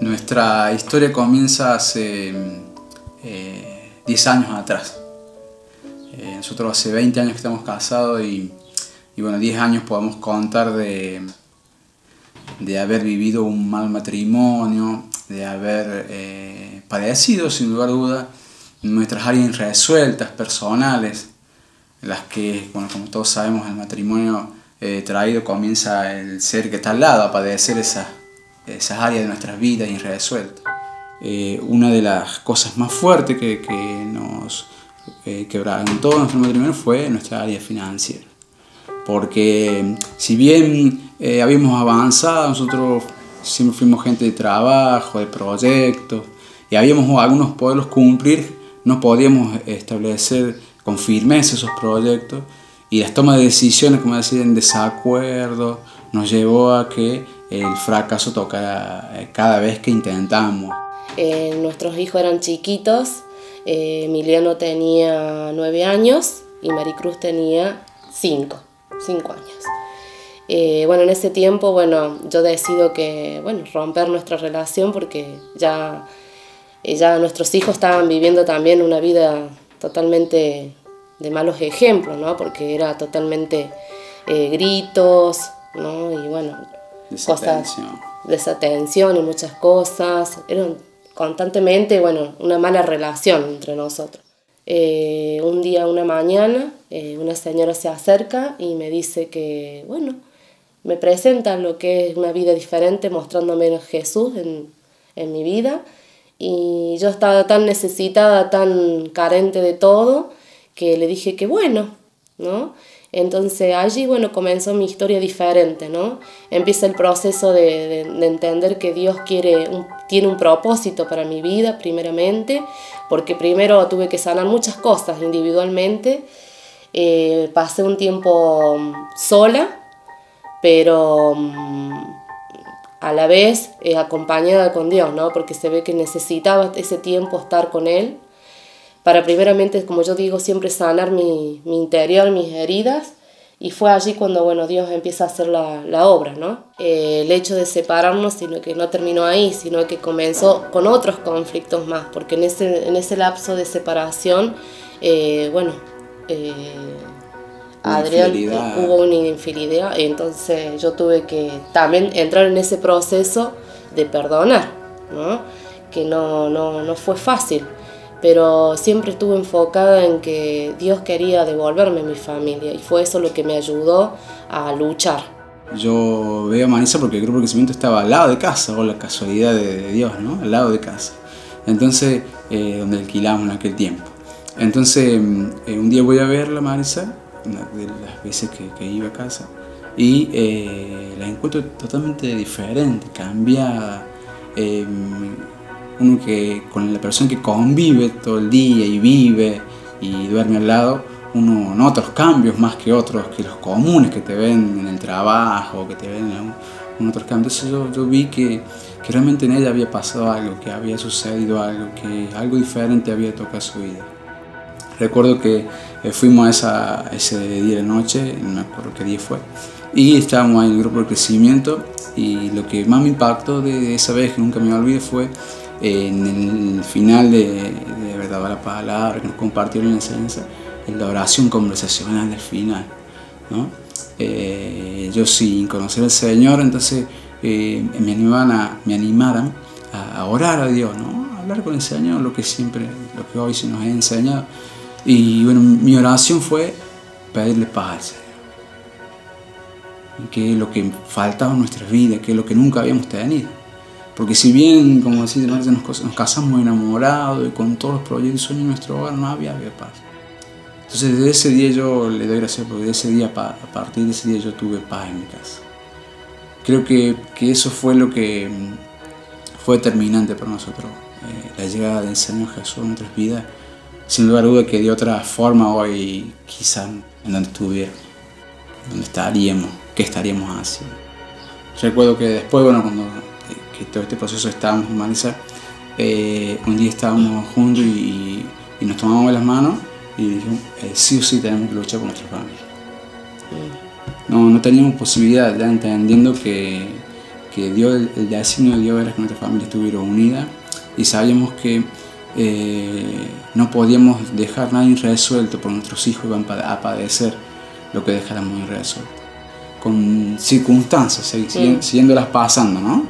Nuestra historia comienza hace 10 eh, años atrás. Eh, nosotros hace 20 años que estamos casados y, bueno, 10 años podemos contar de, de haber vivido un mal matrimonio, de haber eh, padecido sin lugar a duda nuestras áreas irresueltas, personales, las que, bueno, como todos sabemos, el matrimonio traído comienza el ser que está al lado a padecer esas esas áreas de nuestras vidas irresueltas. Eh, una de las cosas más fuertes que, que nos eh, quebrantó nuestro matrimonio fue nuestra área financiera. Porque si bien eh, habíamos avanzado, nosotros siempre fuimos gente de trabajo, de proyectos, y habíamos algunos poderlos cumplir, no podíamos establecer con firmeza esos proyectos, y las tomas de decisiones, como decir, en desacuerdo, nos llevó a que el fracaso toca eh, cada vez que intentamos. Eh, nuestros hijos eran chiquitos, eh, Emiliano tenía nueve años y Maricruz tenía cinco, cinco años. bueno, en ese tiempo, bueno, yo decido que, bueno, romper nuestra relación porque ya, ya nuestros hijos estaban viviendo también una vida totalmente de malos ejemplos, ¿no? Porque era totalmente gritos, ¿no? Y bueno, desatención. desatención y muchas cosas. Era constantemente, bueno, una mala relación entre nosotros. Eh, un día, una mañana, eh, una señora se acerca y me dice que, bueno, me presenta lo que es una vida diferente, mostrándome a Jesús en, en mi vida. Y yo estaba tan necesitada, tan carente de todo, que le dije que bueno, ¿no? Entonces allí, bueno, comenzó mi historia diferente, ¿no? Empieza el proceso de, entender que Dios quiere tiene un propósito para mi vida, primeramente, porque primero tuve que sanar muchas cosas individualmente. Eh, pasé un tiempo mm, sola, pero mm, a la vez eh, acompañada con Dios, ¿no? Porque se ve que necesitaba ese tiempo estar con Él para primeramente, como yo digo, siempre sanar mi, mi interior, mis heridas. Y fue allí cuando, bueno, Dios empieza a hacer la, la obra, ¿no? Eh, el hecho de separarnos, sino que no terminó ahí, sino que comenzó con otros conflictos más, porque en ese, en ese lapso de separación, eh, bueno, eh, Adrián hubo una infidelidad, entonces yo tuve que también entrar en ese proceso de perdonar, ¿no? Que no, no, no fue fácil pero siempre estuve enfocada en que Dios quería devolverme mi familia y fue eso lo que me ayudó a luchar. Yo veo a Manisa porque el grupo de crecimiento estaba al lado de casa, o la casualidad de, Dios, ¿no? Al lado de casa. Entonces, eh, donde alquilamos en aquel tiempo. Entonces, eh, un día voy a verla, Marisa, de las veces que, iba a casa, y eh, la encuentro totalmente diferente, cambiada uno que con la persona que convive todo el día y vive y duerme al lado, uno nota otros cambios más que otros, que los comunes que te ven en el trabajo, que te ven en, otros cambios. Entonces yo, yo vi que, que, realmente en ella había pasado algo, que había sucedido algo, que algo diferente había tocado su vida. Recuerdo que eh, fuimos a esa, ese día de noche, no me acuerdo qué día fue, y estábamos ahí en el grupo de crecimiento y lo que más me impactó de esa vez, que nunca me olvidé, fue en el final de, verdad la palabra que nos compartieron la enseñanza, en la oración conversacional del final. ¿no? Eh, yo sin conocer al Señor, entonces eh, me, animaban a, me animaran a, orar a Dios, ¿no? a hablar con el Señor, lo que siempre, lo que hoy se nos ha enseñado. Y bueno, mi oración fue pedirle paz al Señor. Que es lo que faltaba en nuestras vidas, que es lo que nunca habíamos tenido. Porque si bien, como decís, nos, casamos enamorados y con todos los proyectos y sueños en nuestro hogar, no había, había paz. Entonces desde ese día yo le doy gracias porque ese día, a partir de ese día yo tuve paz en mi casa. Creo que, que eso fue lo que mm, fue determinante para nosotros, eh, la llegada del Señor Jesús en nuestras vidas. Sin lugar a duda que de otra forma hoy quizá en donde estuviera, donde estaríamos, qué estaríamos haciendo. Recuerdo que después, bueno, cuando que todo este proceso estábamos en Marisa, eh, un día estábamos juntos y, nos tomamos las manos y dijimos, eh, sí o sí tenemos que luchar por nuestra familia. No, no teníamos posibilidad, ya entendiendo que, que Dios, el destino de Dios era que nuestra familia estuviera unida y sabíamos que eh, no podíamos dejar nada irresuelto por nuestros hijos iban a padecer lo que dejáramos irresuelto. Con circunstancias, siguiéndolas pasando, ¿no?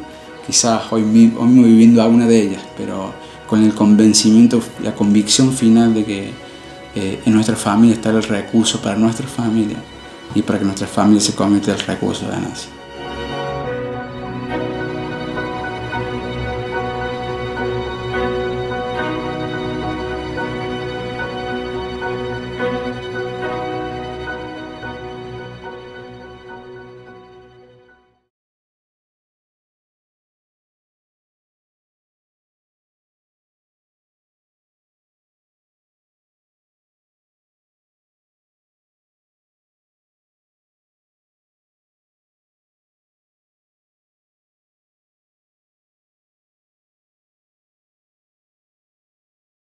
Quizás hoy, mismo viviendo alguna de ellas, pero con el convencimiento, la convicción final de que eh, en nuestra familia está el recurso para nuestra familia y para que nuestra familia se cometa el recurso de la nación.